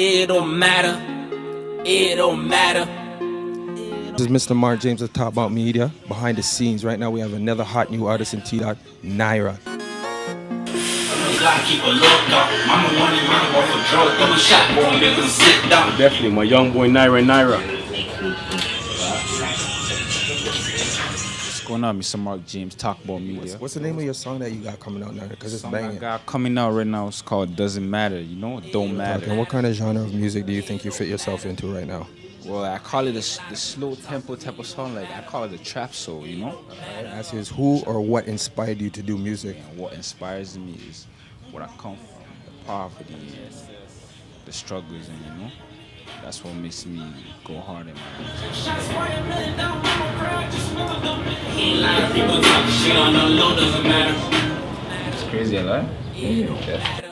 It don't matter. It don't matter. This is Mr. Marc James of Talk Bout Media. Behind the scenes, right now we have another hot new artist in T Dot, Naira. Definitely, my young boy Naira Naira. What's going on, Mr. Marc James, Talk Bout Media? What's the name of your song that you got coming out now? Because it's song I banging. got coming out right now is called Doesn't Matter, you know? It don't matter. And what kind of genre of music do you think you fit yourself into right now? Well, I call it a, s- the slow tempo type of song, like I call it a trap soul, you know? I ask is who or what inspired you to do music? And what inspires me is where I come from, the poverty, and the struggles, and you know? That's what makes me go hard in my music. People talk shit on the low doesn't matter. It's crazy, I lie.